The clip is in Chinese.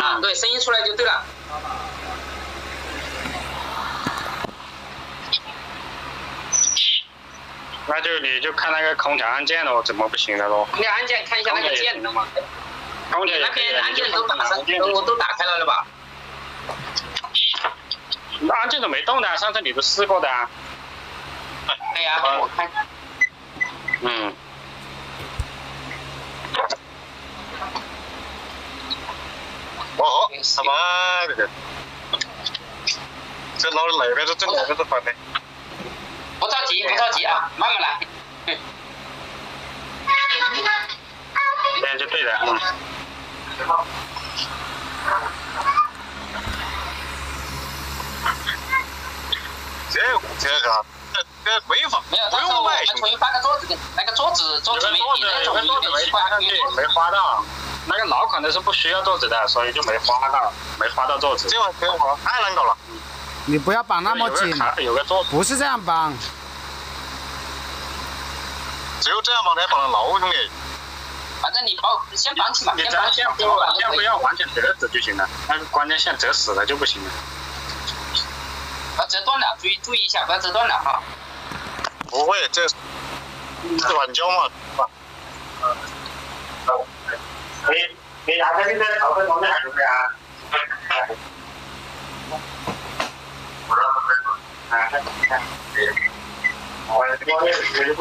啊，对，声音出来就对了。那就你就看那个空调按键喽，怎么不行了喽？空调按键看一下那个键。空调那边按键都打上，都都打开了了吧？那按键都没动的，上次你都试过的啊。对呀，我看。嗯。哦，他妈的！这老那边都整那边都反的。不着急，不着急啊，慢慢来。这样就对了，嗯。这这个这规划没有，到时候我们重新搬个桌子给那个桌子桌子没那种没发上去，没花到。那个老款的是不需要桌子的，所以就没花到，没花到桌子。这玩意儿太难搞了。你不要绑那么紧，有个桌，不是这样绑。只有这样绑才绑得牢，兄弟。反正你绑，先绑起嘛，你只要线不线不要完全折死就行了，那个关键线折死了就不行了。不要折断了，注意注意一下，不要折断了哈。不会，这是软胶嘛，是吧？你你打开现在炒粉方面还是不是啊？我让他们啊，看，我我也是。